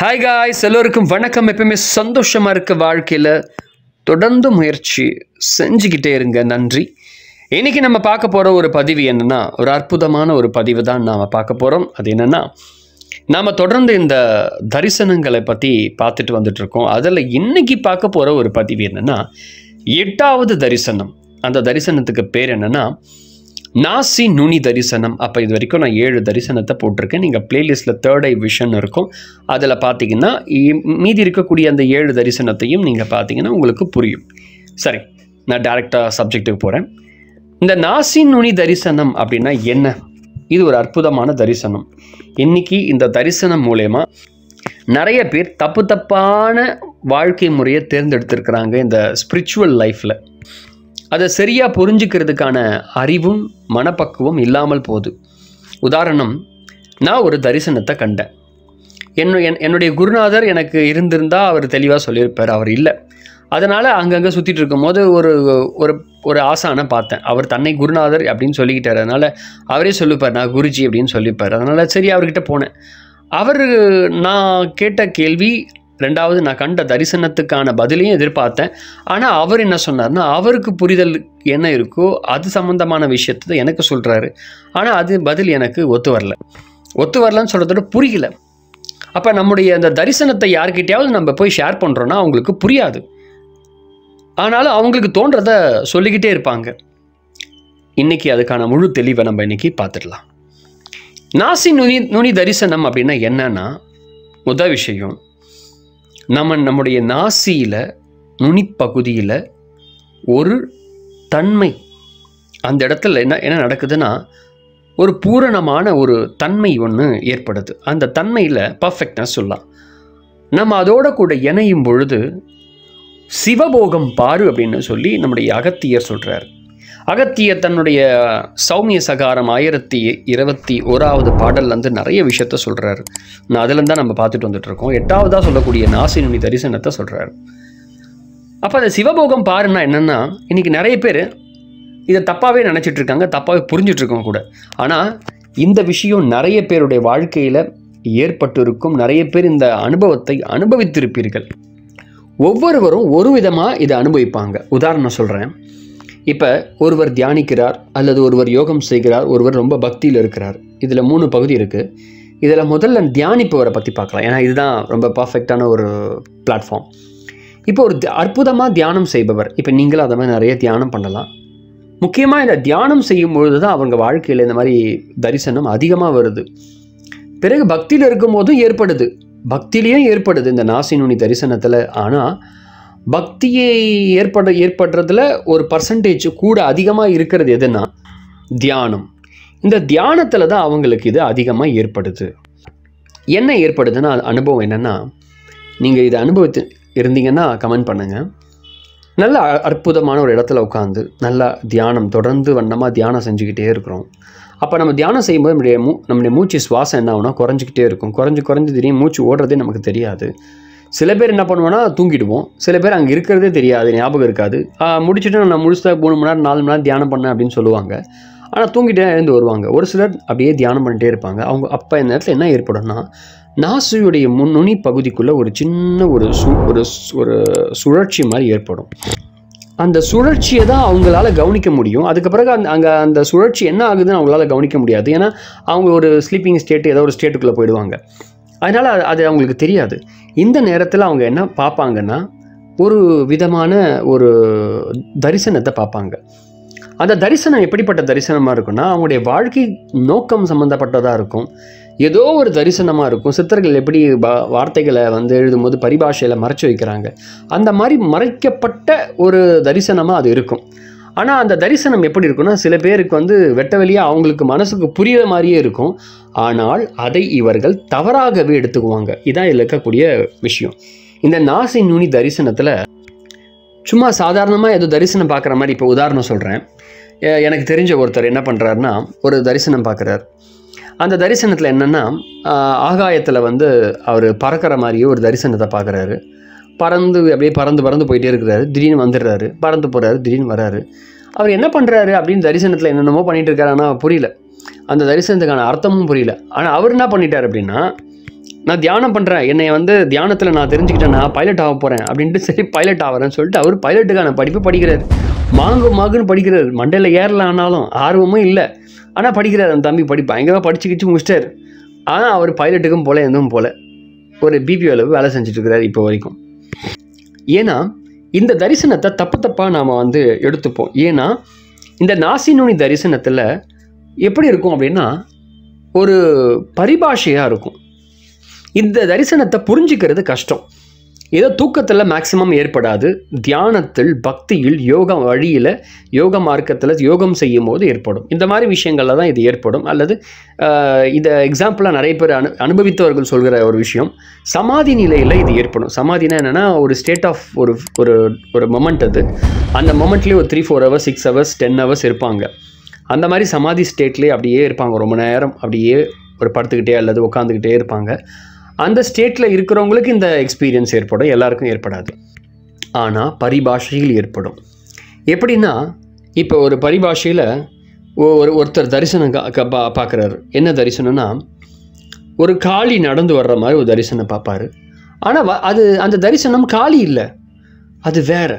Hi guys எல்லோருக்கும் வணக்கம். எப்பயுமே சந்தோஷமாக இருக்க வாழ்க்கையில் தொடர்ந்து முயற்சி செஞ்சுக்கிட்டே இருங்க. நன்றி. இன்னைக்கு நம்ம பார்க்க போகிற ஒரு பதிவு என்னென்னா ஒரு அற்புதமான ஒரு பதிவு தான் நாம் பார்க்க போகிறோம் அது என்னென்னா நாம் தொடர்ந்து இந்த தரிசனங்களை பற்றி பார்த்துட்டு வந்துட்டு இருக்கோம். அதில் இன்றைக்கி பார்க்க போகிற ஒரு பதிவு என்னென்னா எட்டாவது தரிசனம். அந்த தரிசனத்துக்கு பேர் என்னென்னா நாசி நுனி தரிசனம். அப்போ இது வரைக்கும் நான் ஏழு தரிசனத்தை போட்டிருக்கேன். நீங்கள் பிளேலிஸ்ட்டில் தேர்ட் ஐ விஷன் இருக்கும். அதில் பார்த்தீங்கன்னா இ- மீதி இருக்கக்கூடிய அந்த ஏழு தரிசனத்தையும் நீங்கள் பார்த்தீங்கன்னா உங்களுக்கு புரியும். சரி நான் டேரெக்டாக சப்ஜெக்ட்டுக்கு போகிறேன் இந்த நாசி நுனி தரிசனம் அப்படின்னா என்ன? இது ஒரு அற்புதமான தரிசனம். இன்னைக்கு இந்த தரிசனம் மூலயமா நிறைய பேர் தப்பு தப்பான வாழ்க்கை முறையை தேர்ந்தெடுத்திருக்கிறாங்க இந்த ஸ்பிரிச்சுவல் லைஃப்பில் அதை சரியாக புரிஞ்சுக்கிறதுக்கான அறிவும் மனப்பக்குவம் இல்லாமல் போகுது. உதாரணம் நான் ஒரு தரிசனத்தை கண்டேன். என்ன என்- என்னுடைய குருநாதர் எனக்கு இருந்திருந்தால் அவர் தெளிவாக சொல்லியிருப்பார் அவர் இல்லை. அதனால் அங்கங்கே சுற்றிட்டு இருக்கும்போது ஒரு ஒரு ஒரு ஆசானை பார்த்தேன். அவர் தன்னை குருநாதர் அப்படின்னு சொல்லிக்கிட்டார். அதனால் அவரே சொல்லிப்பார் நான் குருஜி அப்படின்னு சொல்லிப்பார். அதனால் சரி அவர்கிட்ட போனேன். அவர் நான் கேட்ட கேள்வி ரெண்டாவது நான் கண்ட தரிசனத்துக்கான பதிலையும் எதிர்பார்த்தேன். ஆனால் அவர் என்ன சொன்னார்னா அவருக்கு புரிதல் என்ன இருக்கோ அது சம்மந்தமான விஷயத்தை எனக்கு சொல்கிறாரு ஆனால் அது பதில் எனக்கு ஒத்து வரல. ஒத்து வரலன்னு சொல்கிறதோட புரியல. அப்போ நம்முடைய அந்த தரிசனத்தை யார்கிட்டையாவது நம்ம போய் ஷேர் பண்ணுறோன்னா அவங்களுக்கு புரியாது. ஆனாலும் அவங்களுக்கு தோன்றதை சொல்லிக்கிட்டே இருப்பாங்க. இன்றைக்கி அதுக்கான முழு தெளிவை நம்ம இன்றைக்கி பார்த்துடலாம். நாசி நுனி நுனி தரிசனம் அப்படின்னா என்னன்னா முதல் விஷயம் நம்ம நம்முடைய நாசியில் நுனிப்பகுதியில் ஒரு தன்மை. அந்த இடத்துல என்ன என்ன நடக்குதுன்னா ஒரு பூரணமான ஒரு தன்மை ஒன்று ஏற்படுது. அந்த தன்மையில் பர்ஃபெக்ட்னஸ் சொல்லலாம். நம்ம அதோட கூட இணையும் பொழுது சிவபோகம் பாரு அப்படின்னு சொல்லி நம்முடைய அகத்தியர் சொல்கிறார் அகத்தியர் தன்னுடைய சௌமிய சகாரம் ஆயிரத்தி இருபத்தி ஓராவது பாடல்லேருந்து நிறைய விஷயத்த சொல்கிறாரு நான் அதுலேருந்து தான் நம்ம பார்த்துட்டு வந்துட்டு இருக்கோம். எட்டாவதாக சொல்லக்கூடிய நாசினுனி தரிசனத்தை சொல்கிறாரு அப்போ அந்த சிவபோகம் பாருன்னா என்னென்னா இன்றைக்கி நிறைய பேர் இதை தப்பாகவே நினச்சிட்டு இருக்காங்க தப்பாகவே புரிஞ்சிட்ருக்கோம் கூட. ஆனால் இந்த விஷயம் நிறைய பேருடைய வாழ்க்கையில் ஏற்பட்டு இருக்கும் நிறைய பேர் இந்த அனுபவத்தை அனுபவித்திருப்பீர்கள். ஒவ்வொருவரும் ஒரு விதமாக இதை அனுபவிப்பாங்க. உதாரணம் சொல்கிறேன் இப்போ ஒருவர் தியானிக்கிறார் அல்லது ஒருவர் யோகம் செய்கிறார் ஒருவர் ரொம்ப பக்தியில் இருக்கிறார். இதில் மூணு பகுதி இருக்குது இதில் முதல்ல தியானிப்பவரை பற்றி பார்க்கலாம். ஏன்னா இதுதான் ரொம்ப பர்ஃபெக்டான ஒரு பிளாட்ஃபார்ம் இப்போ ஒரு அற்புதமாக தியானம் செய்பவர் இப்போ நீங்களும் அதை மாதிரி நிறைய தியானம் பண்ணலாம். முக்கியமாக இந்த தியானம் செய்யும் பொழுது தான் அவங்க வாழ்க்கையில் இந்த மாதிரி தரிசனம் அதிகமாக வருது. பிறகு பக்தியில் இருக்கும் போதும் ஏற்படுது. பக்தியிலையும் ஏற்படுது இந்த நாசினுனி தரிசனத்தில். ஆனால் பக்தியை ஏற்பட ஏற்படுறதுல ஒரு பர்சன்டேஜ் கூட அதிகமாக இருக்கிறது எதுன்னா தியானம். இந்த தியானத்தில் தான் அவங்களுக்கு இது அதிகமாக ஏற்படுது. என்ன ஏற்படுதுன்னா அனுபவம் என்னென்னா நீங்கள் இதை அனுபவித்து இருந்தீங்கன்னா கமெண்ட் பண்ணுங்கள் நல்ல அ- அற்புதமான ஒரு இடத்துல உட்காந்து நல்லா தியானம் தொடர்ந்து வண்ணமாக தியானம் செஞ்சுக்கிட்டே இருக்கிறோம். அப்போ நம்ம தியானம் செய்யும்போது நம்முடைய மூ நம்முடைய மூச்சு சுவாசம் என்ன ஆகுனா குறைஞ்சிக்கிட்டே இருக்கும். குறைஞ்சி குறைஞ்சு திடீர்னு மூச்சு ஓடுறதே நமக்கு தெரியாது. சில பேர் என்ன பண்ணுவோன்னா தூங்கிடுவோம். சில பேர் அங்கே இருக்கிறதே தெரியாது ஞாபகம் இருக்காது. முடிச்சுட்டு நான் முழுசாக மூணு மணி நேரம் நாலு மணி நேரம் தியானம் பண்ணேன் அப்படின்னு சொல்லுவாங்க. ஆனால் தூங்கிட்டே எழுந்து வருவாங்க. ஒரு சிலர் அப்படியே தியானம் பண்ணிட்டே இருப்பாங்க. அவங்க அப்போ இந்த நேரத்தில் என்ன ஏற்படும்னா நாசியுடைய முன் பகுதிக்குள்ளே ஒரு சின்ன ஒரு சு ஒரு ஒரு சுழற்சி மாதிரி ஏற்படும். அந்த சுழற்சியை தான் அவங்களால கவனிக்க முடியும். அதுக்கு பிறகு அந்த அங்கே அந்த சுழற்சி என்ன ஆகுதுன்னு அவங்களால கவனிக்க முடியாது. ஏன்னா அவங்க ஒரு ஸ்லீப்பிங் ஸ்டேட் ஏதோ ஒரு ஸ்டேட்டுக்குள்ளே போயிடுவாங்க. அதனால் அது அவங்களுக்கு தெரியாது. இந்த நேரத்தில் அவங்க என்ன பார்ப்பாங்கன்னா ஒரு விதமான ஒரு தரிசனத்தை பார்ப்பாங்க. அந்த தரிசனம் எப்படிப்பட்ட தரிசனமாக இருக்கும்னா அவங்களுடைய வாழ்க்கை நோக்கம் சம்மந்தப்பட்டதாக இருக்கும். ஏதோ ஒரு தரிசனமாக இருக்கும். சித்தர்கள் எப்படி வார்த்தைகளை வந்து எழுதும்போது பரிபாஷையில் மறைச்சு வைக்கிறாங்க. அந்த மாதிரி மறைக்கப்பட்ட ஒரு தரிசனமாக அது இருக்கும். ஆனால் அந்த தரிசனம் எப்படி இருக்கும்னா சில பேருக்கு வந்து வெட்ட வெளியாக அவங்களுக்கு மனசுக்கு புரியுற மாதிரியே இருக்கும். ஆனால் அதை இவர்கள் தவறாகவே எடுத்துக்குவாங்க. இதான் இதில் இருக்கக்கூடிய விஷயம். இந்த நாசி நுனி தரிசனத்தில் சும்மா சாதாரணமாக ஏதோ தரிசனம் பார்க்குற மாதிரி இப்போ உதாரணம் சொல்கிறேன் எனக்கு தெரிஞ்ச ஒருத்தர் என்ன பண்ணுறாருன்னா ஒரு தரிசனம் பார்க்குறார். அந்த தரிசனத்தில் என்னென்னா ஆகாயத்தில் வந்து அவர் பறக்கிற மாதிரியே ஒரு தரிசனத்தை பார்க்குறாரு. பறந்து அப்படியே பறந்து பறந்து போயிட்டே இருக்கிறாரு. திடீர்னு வந்துடுறாரு. பறந்து போகிறாரு திடீர்னு வராரு அவர் என்ன பண்ணுறாரு அப்படின்னு தரிசனத்தில் என்னென்னமோ பண்ணிகிட்டு இருக்காரு ஆனால் புரியல. அந்த தரிசனத்துக்கான அர்த்தமும் புரியல. ஆனால் அவர் என்ன பண்ணிட்டார் அப்படின்னா நான் தியானம் பண்ணுறேன் என்னை வந்து தியானத்தில் நான் தெரிஞ்சுக்கிட்டேன். நான் பைலட் ஆக போகிறேன் அப்படின்ட்டு சரி பைலட் ஆகிறேன்னு சொல்லிட்டு அவர் பைலட்டுக்கான படிப்பு படிக்கிறார். மாங்கு மாங்குன்னு படிக்கிறார். மண்டையில் ஏறல ஆனாலும் ஆர்வமும் இல்லை. ஆனால் படிக்கிறார் அந்த தம்பி படி பயங்கரமாக படிச்சுக்கிச்சு முடிச்சிட்டார். ஆனால் அவர் பைலட்டுக்கும் போல எதுவும் போல. ஒரு பிபிஓவில் வேலை செஞ்சுட்ருக்கிறார் இப்போ வரைக்கும். ஏன்னா இந்த தரிசனத்தை தப்பு தப்பாக நாம் வந்து எடுத்துப்போம். ஏன்னா இந்த நாசி நுனி தரிசனத்தில் எப்படி இருக்கும் அப்படின்னா ஒரு பரிபாஷையாக இருக்கும். இந்த தரிசனத்தை புரிஞ்சுக்கிறது கஷ்டம். ஏதோ தூக்கத்தில் மேக்சிமம் ஏற்படாது. தியானத்தில் பக்தியில் யோகா வழியில் யோக மார்க்கத்தில் யோகம் செய்யும் போது ஏற்படும். இந்த மாதிரி விஷயங்களில் தான் இது ஏற்படும். அல்லது இதை எக்ஸாம்பிளாக நிறைய பேர் அனு அனுபவித்தவர்கள் சொல்கிற ஒரு விஷயம் சமாதி நிலையில் இது ஏற்படும். சமாதினா என்னென்னா ஒரு ஸ்டேட் ஆஃப் ஒரு ஒரு ஒரு மொமெண்ட் அது. அந்த மொமெண்ட்லேயே ஒரு three four hours six hours ten hours இருப்பாங்க. அந்த மாதிரி சமாதி ஸ்டேட்லேயே அப்படியே இருப்பாங்க. ரொம்ப நேரம் அப்படியே ஒரு படுத்துக்கிட்டே அல்லது உட்காந்துக்கிட்டே இருப்பாங்க. அந்த ஸ்டேட்டில் இருக்கிறவங்களுக்கு இந்த எக்ஸ்பீரியன்ஸ் ஏற்படும். எல்லாருக்கும் ஏற்படாது. ஆனால் பரிபாஷையில் ஏற்படும். எப்படின்னா இப்போ ஒரு பரிபாஷையில் ஒரு ஒருத்தர் தரிசனம் பா பார்க்குறாரு என்ன தரிசனம்னா ஒரு காளி நடந்து வர்ற மாதிரி ஒரு தரிசனம் பார்ப்பாரு ஆனால் அது அந்த தரிசனம் காளி இல்லை. அது வேற.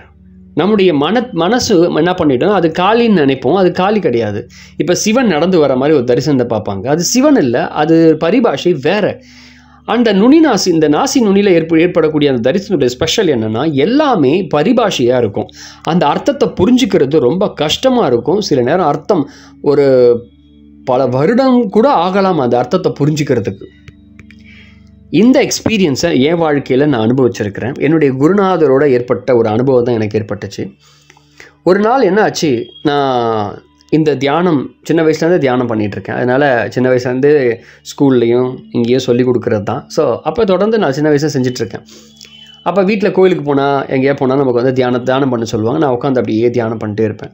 நம்முடைய மன மனசு என்ன பண்ணிட்டோம் அது காளின்னு நினைப்போம். அது காளி கிடையாது. இப்போ சிவன் நடந்து வர மாதிரி ஒரு தரிசனத்தை பார்ப்பாங்க. அது சிவன் இல்லை அது பரிபாஷை வேற. அந்த நுனி நாசி இந்த நாசி நுனியில் ஏற்ப ஏற்படக்கூடிய அந்த தரிசனத்துடைய ஸ்பெஷல் என்னென்னா எல்லாமே பரிபாஷையாக இருக்கும். அந்த அர்த்தத்தை புரிஞ்சுக்கிறது ரொம்ப கஷ்டமாக இருக்கும். சில நேரம் அர்த்தம் ஒரு பல வருடம் கூட ஆகலாம் அந்த அர்த்தத்தை புரிஞ்சுக்கிறதுக்கு. இந்த எக்ஸ்பீரியன்ஸை என் வாழ்க்கையில் நான் அனுபவிச்சிருக்கிறேன். என்னுடைய குருநாதரோட ஏற்பட்ட ஒரு அனுபவம் தான் எனக்கு ஏற்பட்டுச்சு. ஒரு நாள் என்ன ஆச்சு? நான் இந்த தியானம் சின்ன வயசுலேருந்து தியானம் பண்ணிகிட்ருக்கேன் அதனால் சின்ன வயசுலேருந்து ஸ்கூல்லையும் இங்கேயும் சொல்லி கொடுக்குறது தான். ஸோ அப்போ தொடர்ந்து நான் சின்ன வயசில் செஞ்சிட்ருக்கேன் அப்போ வீட்டில் கோயிலுக்கு போனால் எங்கேயா போனால் நமக்கு வந்து தியானம் தியானம் பண்ண சொல்லுவாங்க. நான் உட்காந்து அப்படியே தியானம் பண்ணிட்டே இருப்பேன்.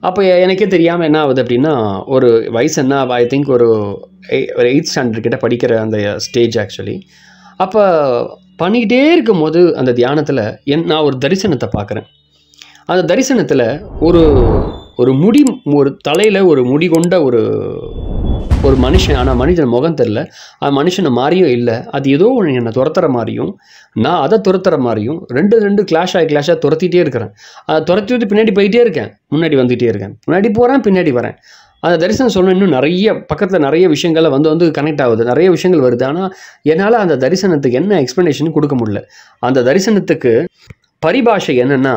அப்போ எனக்கே தெரியாமல் என்ன ஆகுது அப்படின்னா ஒரு வயசு என்ன ஐ திங்க் ஒரு ஒரு எயித் ஸ்டாண்டர்ட் கிட்ட படிக்கிற அந்த ஸ்டேஜ் ஆக்சுவலி அப்போ பண்ணிக்கிட்டே இருக்கும்போது அந்த தியானத்தில் என் நான் ஒரு தரிசனத்தை பார்க்குறேன். அந்த தரிசனத்தில் ஒரு ஒரு முடி ஒரு தலையில் ஒரு முடி கொண்ட ஒரு ஒரு மனுஷன் ஆனால் மனிதன் முகம் தெரில அந்த மனுஷனை மாதிரியும் இல்லை. அது ஏதோ ஒன்று என்னை துரத்துற மாதிரியும் நான் அதை துரத்துற மாதிரியும் ரெண்டு ரெண்டு கிளாஷ் ஆகி கிளாஷாக துரத்திட்டே இருக்கிறேன். அதை துரத்தி விட்டு பின்னாடி போயிட்டே இருக்கேன். முன்னாடி வந்துகிட்டே இருக்கேன். முன்னாடி போகிறேன் பின்னாடி வரேன். அந்த தரிசனம் சொன்ன இன்னும் நிறைய பக்கத்தில் நிறைய விஷயங்களை வந்து வந்து கனெக்ட் ஆகுது. நிறைய விஷயங்கள் வருது. ஆனால் என்னால் அந்த தரிசனத்துக்கு என்ன எக்ஸ்ப்ளனேஷன் கொடுக்க முடியல. அந்த தரிசனத்துக்கு பரிபாஷை என்னென்னா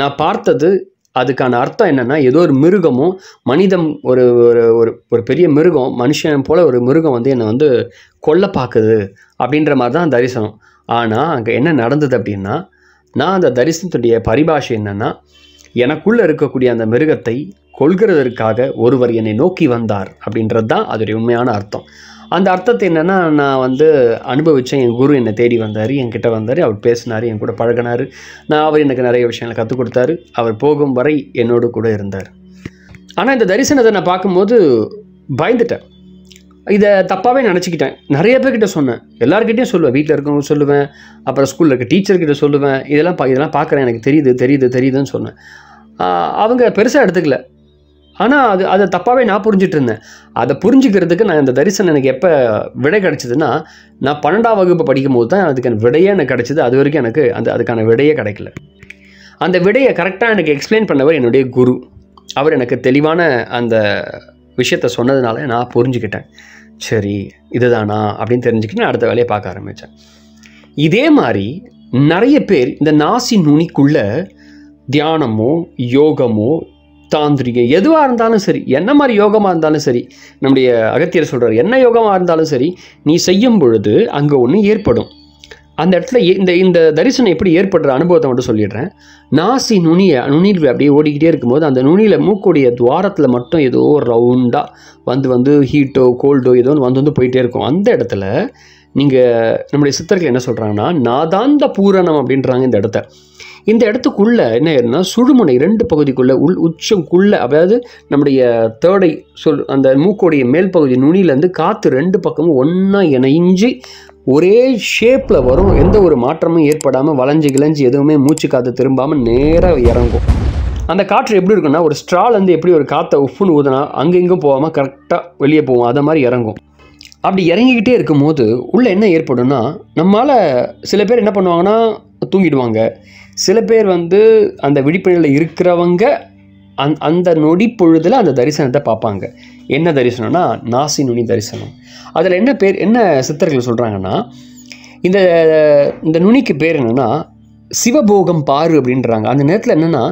நான் பார்த்தது அதுக்கான அர்த்தம் என்னன்னா ஏதோ ஒரு மிருகமும் மனிதம் ஒரு ஒரு ஒரு ஒரு பெரிய மிருகம் மனுஷன் போல் ஒரு மிருகம் வந்து என்னை வந்து கொல்ல பார்க்குது அப்படின்ற மாதிரி தான் தரிசனம். ஆனால் அங்கே என்ன நடந்தது அப்படின்னா நான் அந்த தரிசனத்துடைய பரிபாஷை என்னென்னா எனக்குள்ளே இருக்கக்கூடிய அந்த மிருகத்தை கொள்கிறதற்காக ஒருவர் என்னை நோக்கி வந்தார் அப்படின்றது தான் அதோடைய உண்மையான அர்த்தம். அந்த அர்த்தத்தை என்னென்னா நான் வந்து அனுபவித்தேன் என் குரு என்னை தேடி வந்தார் என்கிட்ட வந்தார் அவர் பேசினார் என் கூட பழகினார். நான் அவர் எனக்கு நிறைய விஷயங்களை கற்றுக் கொடுத்தாரு. அவர் போகும் வரை என்னோடு கூட இருந்தார். ஆனால் இந்த தரிசனத்தை நான் பார்க்கும்போது பயந்துட்டேன். இதை தப்பாகவே நினச்சிக்கிட்டேன். நிறைய பேர்கிட்ட சொன்னேன். எல்லாருக்கிட்டேயும் சொல்லுவேன். வீட்டில் இருக்கவங்க சொல்லுவேன். அப்புறம் ஸ்கூலில் இருக்க டீச்சர்கிட்ட சொல்லுவேன். இதெல்லாம் பா இதெல்லாம் பார்க்குறேன். எனக்கு தெரியுது தெரியுது தெரியுதுன்னு சொன்னேன். அவங்க பெருசாக எடுத்துக்கல. ஆனால் அது அதை தப்பாகவே நான் புரிஞ்சிட்டு இருந்தேன். அதை புரிஞ்சுக்கிறதுக்கு நான் இந்த தரிசனம் எனக்கு எப்போ விடை கிடச்சிதுன்னா நான் பன்னெண்டாம் வகுப்பு படிக்கும் போது தான் அதுக்கான விடையே எனக்கு கிடச்சிது. அது வரைக்கும் எனக்கு அந்த அதுக்கான விடையே கிடைக்கல. அந்த விடையை கரெக்டாக எனக்கு எக்ஸ்பிளைன் பண்ணவர் என்னுடைய குரு. அவர் எனக்கு தெளிவான அந்த விஷயத்த சொன்னதுனால நான் புரிஞ்சுக்கிட்டேன். சரி இதுதானா அப்படின்னு தெரிஞ்சுக்கிட்டு நான் அடுத்த வேலையை பார்க்க ஆரம்பித்தேன். இதே மாதிரி நிறைய பேர் இந்த நாசி நுனிக்குள்ளே தியானமோ யோகமோ தாந்திரிகம் எதுவாக இருந்தாலும் சரி என்ன மாதிரி யோகமாக இருந்தாலும் சரி நம்முடைய அகத்தியர் சொல்கிறார் என்ன யோகமாக இருந்தாலும் சரி நீ செய்யும் பொழுது அங்கே ஒன்று ஏற்படும். அந்த இடத்துல இந்த இந்த தரிசனம் எப்படி ஏற்படுற அனுபவத்தை மட்டும் சொல்லிடுறேன். நாசி நுனியை நுனியில் அப்படியே ஓடிக்கிட்டே இருக்கும்போது அந்த நுனியில் மூக்குடைய துவாரத்தில் மட்டும் ஏதோ ரவுண்டாக வந்து வந்து ஹீட்டோ கோல்டோ ஏதோ ஒன்று வந்து வந்து போயிட்டே இருக்கும். அந்த இடத்துல நீங்கள் நம்முடைய சித்தர்கள் என்ன சொல்கிறாங்கன்னா நாதாந்த பூரணம் அப்படின்றாங்க இந்த இடத்த. இந்த இடத்துக்குள்ளே என்ன ஆயிருன்னா சுழுமுனை ரெண்டு பகுதிக்குள்ளே உள் உச்சங்குள்ள அதாவது நம்முடைய தேர்டை சொல் அந்த மூக்கோடைய மேல் பகுதி நுனியிலேருந்து காற்று ரெண்டு பக்கமும் ஒன்றா இணைஞ்சு ஒரே ஷேப்பில் வரும். எந்த ஒரு மாற்றமும் ஏற்படாமல் வளைஞ்சு கிளைஞ்சி எதுவுமே மூச்சு காற்று திரும்பாமல் நேராக இறங்கும். அந்த காற்று எப்படி இருக்குன்னா ஒரு ஸ்ட்ராலேருந்து எப்படி ஒரு காற்றை உப்புன்னு ஊதுனா அங்கெங்கும் போகாமல் கரெக்டாக வெளியே போகும். அதை மாதிரி இறங்கும். அப்படி இறங்கிக்கிட்டே இருக்கும்போது உள்ளே என்ன ஏற்படும்னா நம்மால் சில பேர் என்ன பண்ணுவாங்கன்னா தூங்கிடுவாங்க. சில பேர் வந்து அந்த விழிப்புணர்வில் இருக்கிறவங்க அந் அந்த நொடி பொழுதில் அந்த தரிசனத்தை பார்ப்பாங்க. என்ன தரிசனம்னா நாசி நுனி தரிசனம். அதில் என்ன பேர் என்ன சித்தர்கள் சொல்கிறாங்கன்னா இந்த இந்த நுனிக்கு பேர் என்னென்னா சிவபோகம் பாரு அப்படின்றாங்க. அந்த நேரத்தில் என்னென்னா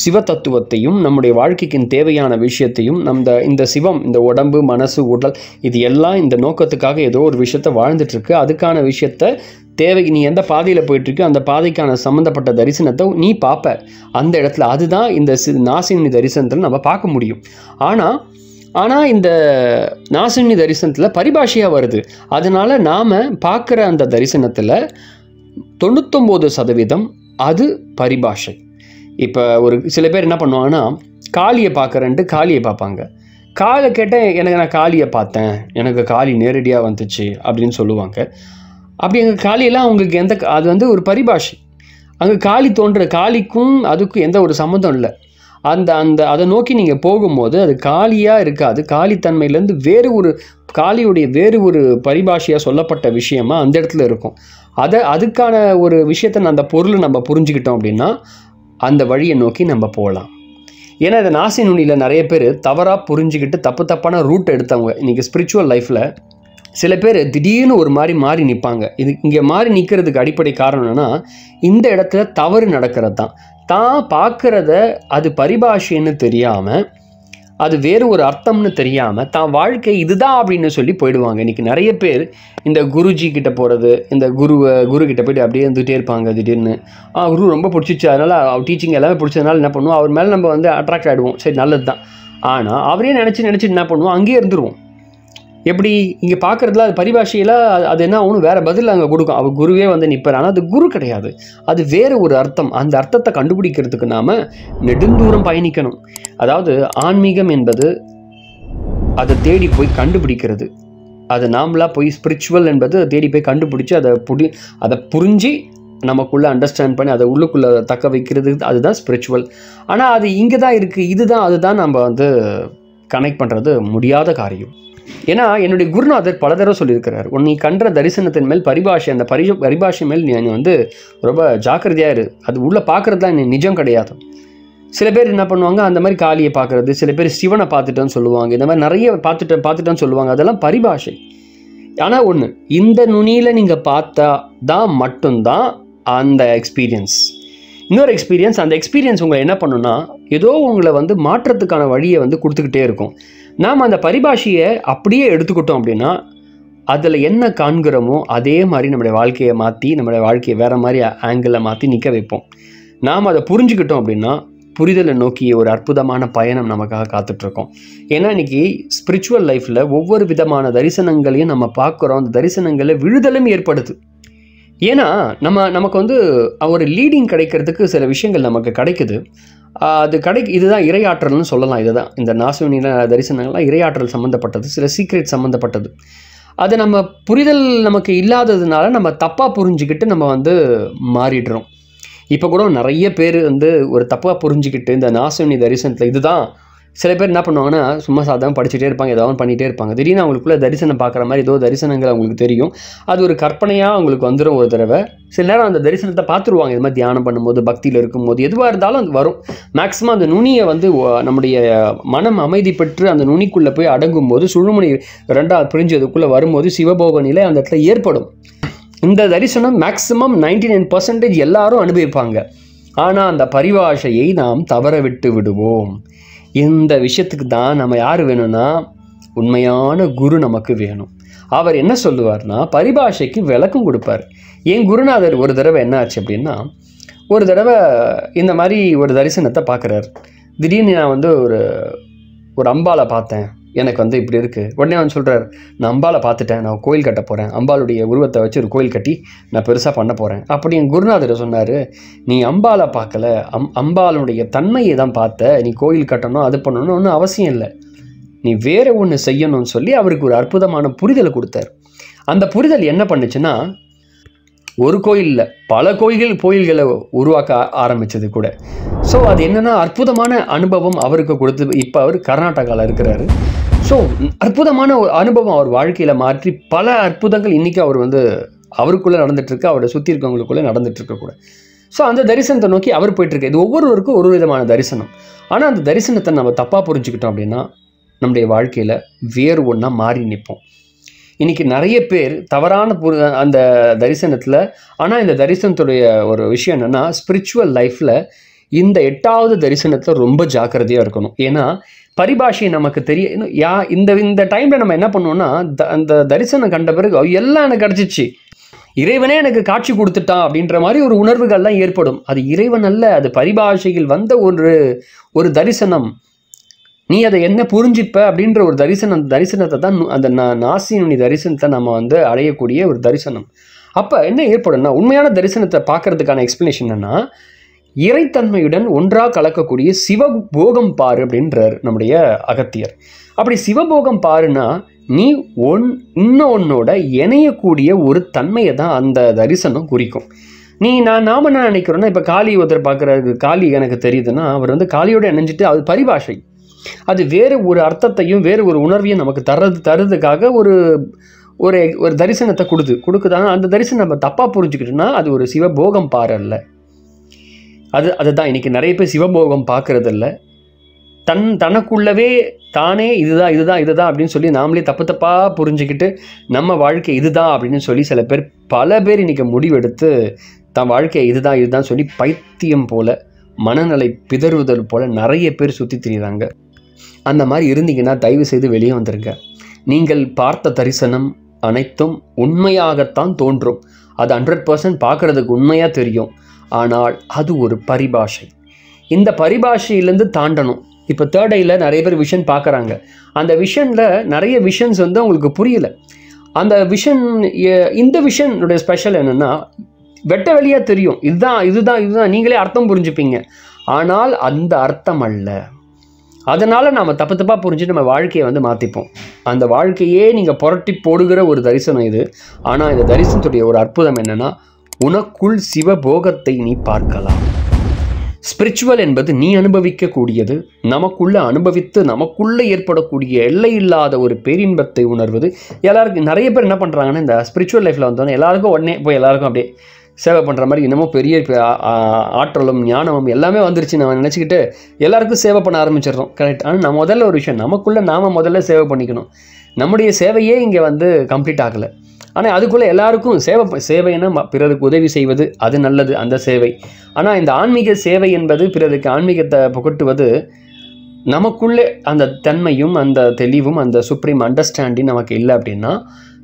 சிவ தத்துவத்தையும் நம்முடைய வாழ்க்கைக்கு தேவையான விஷயத்தையும் நம்ம இந்த சிவம் இந்த உடம்பு மனசு உடல் இது எல்லாம் இந்த நோக்கத்துக்காக ஏதோ ஒரு விஷயத்த வாழ்ந்துட்டுருக்கு அதுக்கான விஷயத்த தேவைக்கு நீ எந்த பாதையில் போயிட்டுருக்கு அந்த பாதைக்கான சம்மந்தப்பட்ட தரிசனத்தை நீ பார்ப்ப. அந்த இடத்துல அதுதான் இந்த சி நாசினி தரிசனத்தில் நம்ம பார்க்க முடியும். ஆனால் ஆனால் இந்த நாசினி தரிசனத்தில் பரிபாஷையாக வருது. அதனால் நாம் பார்க்குற அந்த தரிசனத்தில் தொண்ணூத்தொம்பது சதவீதம் அது பரிபாஷை. இப்போ ஒரு சில பேர் என்ன பண்ணுவாங்கன்னா காளியை பார்க்குறேன்ட்டு காளியை பார்ப்பாங்க. காலை கேட்டேன் எனக்கு நான் காளியை பார்த்தேன். எனக்கு காளி நேரடியாக வந்துச்சு அப்படின்னு சொல்லுவாங்க. அப்படி எங்கள் காளியெல்லாம் அவங்களுக்கு எந்த அது வந்து ஒரு பரிபாஷை. அங்கே காளி தோன்ற காளிக்கும் அதுக்கும் எந்த ஒரு சம்மந்தம் இல்லை. அந்த அந்த அதை நோக்கி நீங்கள் போகும்போது அது காளியாக இருக்காது. காளித்தன்மையிலேருந்து வேறு ஒரு காளியுடைய வேறு ஒரு பரிபாஷையாக சொல்லப்பட்ட விஷயமா அந்த இடத்துல இருக்கும். அதை அதுக்கான ஒரு விஷயத்தை அந்த பொருளை நம்ம புரிஞ்சுக்கிட்டோம் அப்படின்னா அந்த வழியை நோக்கி நம்ம போகலாம். ஏன்னா இதை நாசி நுனியில் நிறைய பேர் தவறாக புரிஞ்சுக்கிட்டு தப்பு தப்பான ரூட் எடுத்தவங்க. இன்றைக்கி ஸ்பிரிச்சுவல் லைஃப்பில் சில பேர் திடீர்னு ஒரு மாதிரி மாறி நிற்பாங்க. இது இங்கே மாறி நிற்கிறதுக்கு அடிப்படை காரணம் என்னென்னா இந்த இடத்துல தவறு நடக்கிறது தான். தான் பார்க்குறத அது பரிபாஷைன்னு தெரியாமல் அது வேறு ஒரு அர்த்தம்னு தெரியாமல் தான் வாழ்க்கை இதுதான் அப்படின்னு சொல்லி போயிடுவாங்க. இன்றைக்கி நிறைய பேர் இந்த குருஜி கிட்ட போகிறது இந்த குருவை குரு கிட்ட போய்ட்டு அப்படியே இருந்துகிட்டே இருப்பாங்க திடீர்னு. ஆ குரு ரொம்ப பிடிச்சிச்சு அதனால் அவர் டீச்சிங் எல்லாமே பிடிச்சதுனால என்ன பண்ணுவோம்? அவர் மேலே நம்ம வந்து அட்ராக்ட் ஆகிடுவோம் சரி நல்லது தான் ஆனால் அவரே நினச்சி நினச்சி என்ன பண்ணுவோம்? அங்கேயே இருந்துருவோம். எப்படி இங்கே பார்க்குறதுல அது பரிபாஷையில் அது என்ன ஆகணும் வேறு பதில் அங்கே கொடுக்கும். அவர் குருவே வந்து நிற்பார் ஆனால் அது குரு கிடையாது. அது வேறு ஒரு அர்த்தம். அந்த அர்த்தத்தை கண்டுபிடிக்கிறதுக்கு நாம் நெடுந்தூரம் பயணிக்கணும். அதாவது ஆன்மீகம் என்பது அதை தேடி போய் கண்டுபிடிக்கிறது. அது நாமளாக போய் ஸ்பிரிச்சுவல் என்பது அதை தேடி போய் கண்டுபிடிச்சி அதை புடி அதை புரிஞ்சு நமக்குள்ளே அண்டர்ஸ்டாண்ட் பண்ணி அதை உள்ளுக்குள்ளே தக்க வைக்கிறது. அதுதான் ஸ்பிரிச்சுவல் ஆனால் அது இங்கே தான் இருக்குது இதுதான் அதுதான் நம்ம வந்து கனெக்ட் பண்ணுறது முடியாத காரியம். ஏன்னா என்னுடைய குருநாதர் பல தடவை சொல்லியிருக்கிறார் உன் நீ கன்ற தரிசனத்தின் மேல் பரிபாஷை அந்த பரி பரிபாஷை மேல் நீ வந்து ரொம்ப ஜாக்கிரதையாக இரு. அது உள்ளே பார்க்குறதுலாம் நீ நிஜம் கிடையாது. சில பேர் என்ன பண்ணுவாங்க அந்த மாதிரி காளியை பார்க்குறது சில பேர் சிவனை பார்த்துட்டேன்னு சொல்லுவாங்க இந்த மாதிரி நிறைய பார்த்துட்டேன் பார்த்துட்டேன்னு சொல்லுவாங்க அதெல்லாம் பரிபாஷை. ஆனால் ஒன்று இந்த நுனியில் நீங்கள் பார்த்தா தான் மட்டும்தான் அந்த எக்ஸ்பீரியன்ஸ் இன்னொரு எக்ஸ்பீரியன்ஸ் அந்த எக்ஸ்பீரியன்ஸ் உங்களை என்ன பண்ணுன்னா ஏதோ உங்களை வந்து மாற்றத்துக்கான வழியை வந்து கொடுத்துக்கிட்டே இருக்கும். நாம் அந்த பரிபாஷையை அப்படியே எடுத்துக்கிட்டோம் அப்படின்னா அதில் என்ன காண்கிறோமோ அதே மாதிரி நம்முடைய வாழ்க்கையை மாற்றி நம்முடைய வாழ்க்கையை வேறு மாதிரி ஆங்கிளில் மாற்றி நிற்க வைப்போம். நாம் அதை புரிஞ்சுக்கிட்டோம் அப்படின்னா புரிதலை நோக்கி ஒரு அற்புதமான பயணம் நமக்காக காத்துட்ருக்கோம். ஏன்னா இன்றைக்கி ஸ்பிரிச்சுவல் லைஃப்பில் ஒவ்வொரு விதமான தரிசனங்களையும் நம்ம பார்க்குறோம். அந்த தரிசனங்களில் விழுதலும் ஏற்படுது. ஏன்னா நம்ம நமக்கு வந்து ஒரு லீடிங் கிடைக்கிறதுக்கு சில விஷயங்கள் நமக்கு கிடைக்குது. அது கடை இதுதான் இரையாற்றல்னு சொல்லலாம் இதுதான். இந்த நாசுவனில தரிசனங்கள்லாம் இரையாற்றல் சம்மந்தப்பட்டது சில சீக்ரெட் சம்மந்தப்பட்டது அது நம்ம புரிதல் நமக்கு இல்லாததுனால நம்ம தப்பாக புரிஞ்சுக்கிட்டு நம்ம வந்து மாறிடுறோம். இப்போ கூட நிறைய பேர் வந்து ஒரு தப்பாக புரிஞ்சுக்கிட்டு இந்த நாசுவனி தரிசனத்தில் இதுதான் சில பேர் என்ன பண்ணுவாங்கன்னா சும்மா சாதாரண படிச்சுட்டே இருப்பாங்க ஏதாவது பண்ணிகிட்டே இருப்பாங்க. திடீர்னு அவங்களுக்குள்ள தரிசனம் பார்க்குற மாதிரி ஏதோ தரிசனங்கள் அவங்களுக்கு தெரியும். அது ஒரு கற்பனையாக அவங்களுக்கு வந்துடும் ஒரு தடவை. சில நேரம் அந்த தரிசனத்தை பார்த்துருவாங்க. இது மாதிரி தியானம் பண்ணும்போது பக்தியில் இருக்கும்போது எதுவாக இருந்தாலும் அது வரும். மேக்ஸிமம் அந்த நுனியை வந்து நம்முடைய மனம் அமைதி பெற்று அந்த நுனிக்குள்ளே போய் அடங்கும் போது சுழுமணி ரெண்டாவது பிரிஞ்சு அதுக்குள்ளே வரும்போது சிவபோக நிலை அந்த இடத்துல ஏற்படும். இந்த தரிசனம் மேக்ஸிமம் 99% நைன் பர்சன்டேஜ் எல்லாரும் அனுபவிப்பாங்க. ஆனால் அந்த பரிபாஷையை நாம் தவற விட்டு விடுவோம். இந்த விஷயத்துக்கு தான் நம்ம யார் வேணும்னா உண்மையான குரு நமக்கு வேணும். அவர் என்ன சொல்லுவார்னா பரிபாஷைக்கு விளக்கம் கொடுப்பார். என் குருநாதர் ஒரு தடவை என்ன ஆச்சு அப்படின்னா ஒரு தடவை இந்த மாதிரி ஒரு தரிசனத்தை பார்க்குறாரு. திடீர்னு நான் வந்து ஒரு ஒரு அம்பாவை பார்த்தேன். எனக்கு வந்து இப்படி இருக்குது உடனே அவன் சொல்கிறார் நான் அம்பாவை பார்த்துட்டேன் நான் கோயில் கட்ட போகிறேன் அம்பாளுடைய உருவத்தை வச்சு ஒரு கோயில் கட்டி நான் பெருசாக பண்ண போகிறேன் அப்படி என் குருநாதர் சொன்னார் நீ அம்பாவை பார்க்கல. அம் அம்பாளுடைய தன்மையை தான் பார்த்த. நீ கோயில் கட்டணும் அது பண்ணணும் ஒன்றும் அவசியம் இல்லை. நீ வேறு ஒன்று செய்யணும்னு சொல்லி அவருக்கு ஒரு அற்புதமான புரிதலை கொடுத்தார். அந்த புரிதல் என்ன பண்ணுச்சுன்னா ஒரு கோயிலில் பல கோயில்கள் கோயில்களை உருவாக்க ஆரம்பித்தது கூட. ஸோ அது என்னென்னா அற்புதமான அனுபவம் அவருக்கு கொடுத்து இப்போ அவர் கர்நாடகாவில் இருக்கிறாரு. ஸோ அற்புதமான ஒரு அனுபவம் அவர் வாழ்க்கையில் மாற்றி பல அற்புதங்கள் இன்றைக்கி அவர் வந்து அவருக்குள்ளே நடந்துகிட்ருக்கு அவரை சுற்றி இருக்கவங்களுக்குள்ளே நடந்துகிட்ருக்க கூட. ஸோ அந்த தரிசனத்தை நோக்கி அவர் போயிட்டுருக்கு. இது ஒவ்வொருவருக்கும் ஒரு விதமான தரிசனம். ஆனால் அந்த தரிசனத்தை நம்ம தப்பாக புரிஞ்சுக்கிட்டோம் அப்படின்னா நம்முடைய வாழ்க்கையில் வேறு ஒன்றா மாறி நிற்போம் இன்றைக்கி நிறைய பேர் தவறான புரி அந்த தரிசனத்தில் ஆனால் இந்த தரிசனத்துடைய ஒரு விஷயம் என்னென்னா ஸ்பிரிச்சுவல் லைஃப்பில் இந்த எட்டாவது தரிசனத்தில் ரொம்ப ஜாக்கிரதையாக இருக்கணும். ஏன்னா பரிபாஷை நமக்கு தெரிய யா இந்த இந்த டைமில் நம்ம என்ன பண்ணுவோம்னா த- அந்த தரிசனம் கண்ட பிறகு எல்லாம் எனக்கு கிடச்சிச்சு. இறைவனே எனக்கு காட்சி கொடுத்துட்டான் அப்படின்ற மாதிரி ஒரு உணர்வுகள்லாம் ஏற்படும். அது இறைவன் அல்ல அது பரிபாஷையில் வந்த ஒரு ஒரு தரிசனம். நீ அதை என்ன புரிஞ்சிப்ப அப்படின்ற ஒரு தரிசனம் அந்த தரிசனத்தை தான் அந்த நா- நாசினுடைய தரிசனத்தை நம்ம வந்து அடையக்கூடிய ஒரு தரிசனம். அப்போ என்ன ஏற்படும்னா உண்மையான தரிசனத்தை பார்க்கறதுக்கான எக்ஸ்பிளனேஷன் என்னன்னா இறைத்தன்மையுடன் ஒன்றாக கலக்கக்கூடிய சிவபோகம் பாரு அப்படின்றார் நம்முடைய அகத்தியர். அப்படி சிவபோகம் பாருன்னா நீ ஒன் இன்னொன்னோட இணையக்கூடிய ஒரு தன்மையை தான் அந்த தரிசனம் குறிக்கும். நீ நான் நாம என்ன நினைக்கிறோன்னா இப்போ காளி ஒருத்தர் பார்க்குறாரு காளி எனக்கு தெரியுதுன்னா அவர் வந்து காளியோட இணைஞ்சிட்டு அது பரிபாஷை. அது வேறு ஒரு அர்த்தத்தையும் வேறு ஒரு உணர்வையும் நமக்கு தர்றது தர்றதுக்காக ஒரு ஒரு ஒரு தரிசனத்தை கொடுது. கொடுக்குதாங்க அந்த தரிசனம் நம்ம தப்பாக புரிஞ்சுக்கிட்டோம்னா அது ஒரு சிவபோகம் பாரல்ல அது அதுதான். இன்னைக்கு நிறைய பேர் சிவபோகம் பார்க்கறதில்ல தன் தனக்குள்ளவே தானே இதுதான் இதுதான் இதுதான் அப்படின்னு சொல்லி நாமளே தப்பு தப்பாக புரிஞ்சுக்கிட்டு நம்ம வாழ்க்கை இதுதான் அப்படின்னு சொல்லி சில பேர் பல பேர் இன்னைக்கு முடிவெடுத்து தன் வாழ்க்கை இதுதான் இதுதான் சொல்லி பைத்தியம் போல மனநிலை பிதறுதல் போல நிறைய பேர் சுற்றி திரியுறாங்க. அந்த மாதிரி இருந்தீங்கன்னா தயவு செய்து வெளியே வந்துருங்க. நீங்கள் பார்த்த தரிசனம் அனைத்தும் உண்மையாகத்தான் தோன்றும். அது ஹண்ட்ரட் பர்சன்ட் பார்க்குறதுக்கு உண்மையாக தெரியும். ஆனால் அது ஒரு பரிபாஷை. இந்த பரிபாஷையிலேருந்து தாண்டணும். இப்போ தேர்ட் ஐயில் நிறைய பேர் விஷன் பார்க்குறாங்க. அந்த விஷனில் நிறைய விஷன்ஸ் வந்து அவங்களுக்கு புரியல. அந்த விஷன் இந்த விஷனுடைய ஸ்பெஷல் என்னென்னா வெட்ட வெளியாக தெரியும். இதுதான் இதுதான் இதுதான். நீங்களே அர்த்தம் புரிஞ்சுப்பீங்க. ஆனால் அந்த அர்த்தம் அல்ல. அதனால் நாம் தப்பு தப்பாக புரிஞ்சு நம்ம வாழ்க்கையை வந்து மாற்றிப்போம் அந்த வாழ்க்கையே நீங்கள் புரட்டி போடுகிற ஒரு தரிசனம் இது. ஆனால் இந்த தரிசனத்துடைய ஒரு அற்புதம் என்னென்னா உனக்குள் சிவபோகத்தை நீ பார்க்கலாம். ஸ்பிரிச்சுவல் என்பது நீ அனுபவிக்கக்கூடியது நமக்குள்ளே அனுபவித்து நமக்குள்ள ஏற்படக்கூடிய எல்லை இல்லாத ஒரு பேரின்பத்தை உணர்வது. எல்லாருக்கும் நிறைய பேர் என்ன பண்ணுறாங்கன்னா இந்த ஸ்பிரிச்சுவல் லைஃப்பில் வந்தோன்னே எல்லாருக்கும் உடனே போய் எல்லாருக்கும் அப்படியே சேவை பண்ணுற மாதிரி இன்னமும் பெரிய ஆற்றலும் ஞானமும் எல்லாமே வந்துருச்சு நம்ம நினச்சிக்கிட்டு எல்லாருக்கும் சேவை பண்ண ஆரம்பிச்சிடுறோம். கரெக்ட் ஆனால் நம்ம முதல்ல ஒரு விஷயம் நமக்குள்ளே நாம் முதல்ல சேவை பண்ணிக்கணும். நம்முடைய சேவையே இங்கே வந்து கம்ப்ளீட் ஆகலை. ஆனால் அதுக்குள்ளே எல்லாருக்கும் சேவை சேவைன்னா பிறருக்கு உதவி செய்வது அது நல்லது அந்த சேவை. ஆனால் இந்த ஆன்மீக சேவை என்பது பிறருக்கு ஆன்மீகத்தை புகட்டுவது நமக்குள்ளே அந்த தன்மையும் அந்த தெளிவும் அந்த சுப்ரீம் அண்டர்ஸ்டாண்டிங் நமக்கு இல்லை அப்படின்னா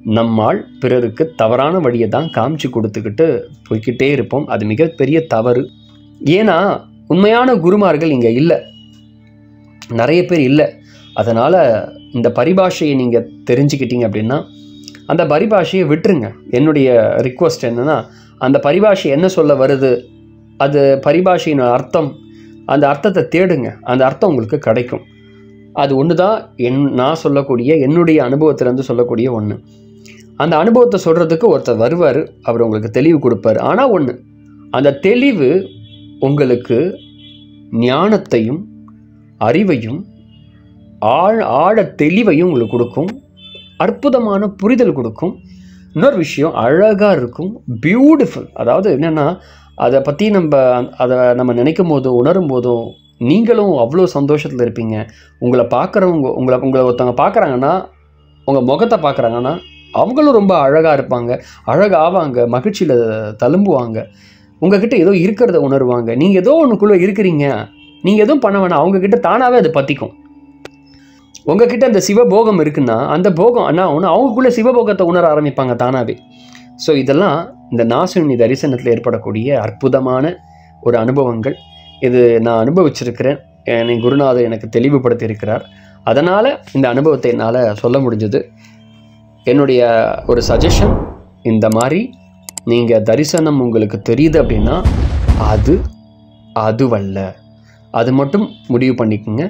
நம்மால் பிறருக்கு தவறான வழியை தான் காமிச்சு கொடுத்துக்கிட்டு போய்க்கிட்டே இருப்போம். அது மிகப்பெரிய தவறு. ஏன்னா உண்மையான குருமார்கள் இங்கே இல்லை. நிறைய பேர் இல்லை. அதனால் இந்த பரிபாஷையை நீங்கள் தெரிஞ்சுக்கிட்டீங்க அப்படின்னா அந்த பரிபாஷையை விட்டுருங்க. என்னுடைய ரிக்வஸ்ட் என்னென்னா அந்த பரிபாஷை என்ன சொல்ல வருது? அது பரிபாஷையின் அர்த்தம் அந்த அர்த்தத்தை தேடுங்க. அந்த அர்த்தம் உங்களுக்கு கிடைக்கும். அது ஒன்று தான் என் நான் சொல்லக்கூடிய என்னுடைய அனுபவத்திலேருந்து சொல்லக்கூடிய ஒன்று அந்த அனுபவத்தை சொல்கிறதுக்கு ஒருத்தர் வருவார் அவர் உங்களுக்கு தெளிவு கொடுப்பார். ஆனால் ஒன்று அந்த தெளிவு உங்களுக்கு ஞானத்தையும் அறிவையும் ஆழ ஆழ தெளிவையும் உங்களுக்கு கொடுக்கும் அற்புதமான புரிதல் கொடுக்கும். இன்னொரு விஷயம் அழகாக இருக்கும் பியூட்டிஃபுல் அதாவது என்னென்னா அதை பற்றி நம்ம அதை நம்ம நினைக்கும் போதும் உணரும் போதும் நீங்களும் அவ்வளோ சந்தோஷத்தில் இருப்பீங்க. உங்களை பார்க்குறவங்க உங்களை உங்களை ஒருத்தவங்க பார்க்குறாங்கன்னா உங்கள் முகத்தை பார்க்குறாங்கன்னா அவங்களும் ரொம்ப அழகாக இருப்பாங்க அழகாவாங்க மகிழ்ச்சியில் தழும்புவாங்க. உங்ககிட்ட ஏதோ இருக்கிறத உணருவாங்க. நீங்கள் ஏதோ ஒன்றுக்குள்ளே இருக்கிறீங்க. நீங்கள் எதுவும் பண்ண வேணாம். அவங்கக்கிட்ட தானாகவே அது பற்றிக்கும் உங்ககிட்ட அந்த சிவபோகம் இருக்குன்னா அந்த போகம் அண்ணா ஒன்று அவங்களுக்குள்ளே சிவபோகத்தை உணர ஆரம்பிப்பாங்க தானாகவே ஸோ இதெல்லாம் இந்த நாசினி தரிசனத்தில் ஏற்படக்கூடிய அற்புதமான ஒரு அனுபவங்கள். இது நான் அனுபவிச்சிருக்கிறேன். என் குருநாதர் எனக்கு தெளிவுபடுத்தி இருக்கிறார். அதனால் இந்த அனுபவத்தை என்னால் சொல்ல முடிஞ்சது. என்னுடைய ஒரு சஜஷன் இந்த மாதிரி நீங்கள் தரிசனம் உங்களுக்கு தெரியுது அப்படின்னா அது அதுவல்ல. அது மட்டும் முடிவு பண்ணிக்கோங்க.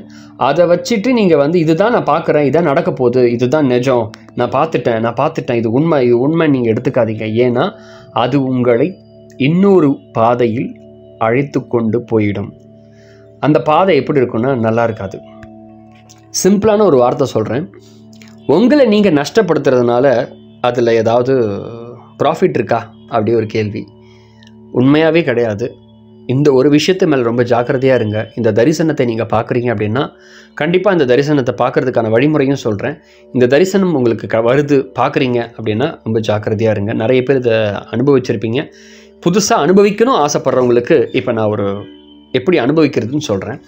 அதை வச்சுட்டு நீங்கள் வந்து இதுதான் நான் பார்க்குறேன் இதான் நடக்க போகுது இதுதான் நிஜம். நான் பார்த்துட்டேன் நான் பார்த்துட்டேன். இது உண்மை இது உண்மை நீங்கள் எடுத்துக்காதீங்க. ஏன்னா அது உங்களை இன்னொரு பாதையில் அழைத்து கொண்டு போயிடும். அந்த பாதை எப்படி இருக்குன்னா நல்லா இருக்காது. சிம்பிளான ஒரு வார்த்தை சொல்கிறேன் உங்களை நீங்கள் நஷ்டப்படுத்துறதுனால அதில் ஏதாவது ப்ராஃபிட் இருக்கா? அப்படி ஒரு கேள்வி. உண்மையாகவே கிடையாது. இந்த ஒரு விஷயத்து மேலே ரொம்ப ஜாக்கிரதையாக இருங்க. இந்த தரிசனத்தை நீங்கள் பார்க்குறீங்க அப்படின்னா கண்டிப்பாக இந்த தரிசனத்தை பார்க்கறதுக்கான வழிமுறையும் சொல்கிறேன் இந்த தரிசனம் உங்களுக்கு க வருது பார்க்குறீங்க அப்படின்னா ரொம்ப ஜாக்கிரதையாக இருங்க. நிறைய பேர் இதை அனுபவிச்சிருப்பீங்க. புதுசாக அனுபவிக்கணும் ஆசைப்பட்றவங்களுக்கு இப்போ நான் ஒரு எப்படி அனுபவிக்கிறதுன்னு சொல்கிறேன்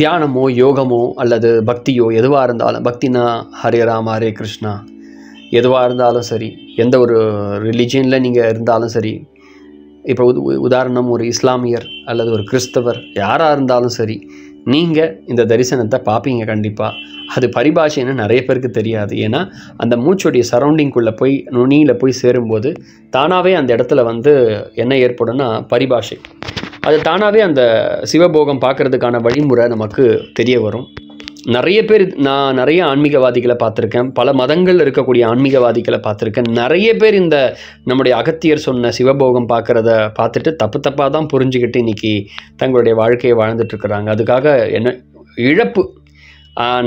தியானமோ யோகமோ அல்லது பக்தியோ எதுவாக இருந்தாலும் பக்தினா ஹரே ராம ஹரே கிருஷ்ணா. எதுவாக இருந்தாலும் சரி எந்த ஒரு ரிலிஜியனில் நீங்கள் இருந்தாலும் சரி இப்போ உது உதாரணம் ஒரு இஸ்லாமியர் அல்லது ஒரு கிறிஸ்தவர் யாராக இருந்தாலும் சரி நீங்கள் இந்த தரிசனத்தை பார்ப்பீங்க கண்டிப்பாக அது பரிபாஷைன்னு நிறைய பேருக்கு தெரியாது. ஏன்னா அந்த மூச்சுடைய சரௌண்டிங்குள்ளே போய் நுனியில் போய் சேரும்போது தானாகவே அந்த இடத்துல வந்து என்ன ஏற்படும்னா பரிபாஷை. அது தானாகவே அந்த சிவபோகம் பார்க்கறதுக்கான வழிமுறை நமக்கு தெரிய வரும். நிறைய பேர் நான் நிறைய ஆன்மீகவாதிகளை பார்த்துருக்கேன். பல மதங்கள் இருக்கக்கூடிய ஆன்மீகவாதிகளை பார்த்துருக்கேன். நிறைய பேர் இந்த நம்முடைய அகத்தியர் சொன்ன சிவபோகம் பார்க்குறத பார்த்துட்டு தப்பு தப்பாக தான் புரிஞ்சுக்கிட்டு இன்றைக்கி தங்களுடைய வாழ்க்கையை வாழ்ந்துட்டுருக்குறாங்க அதுக்காக என்ன இழப்பு.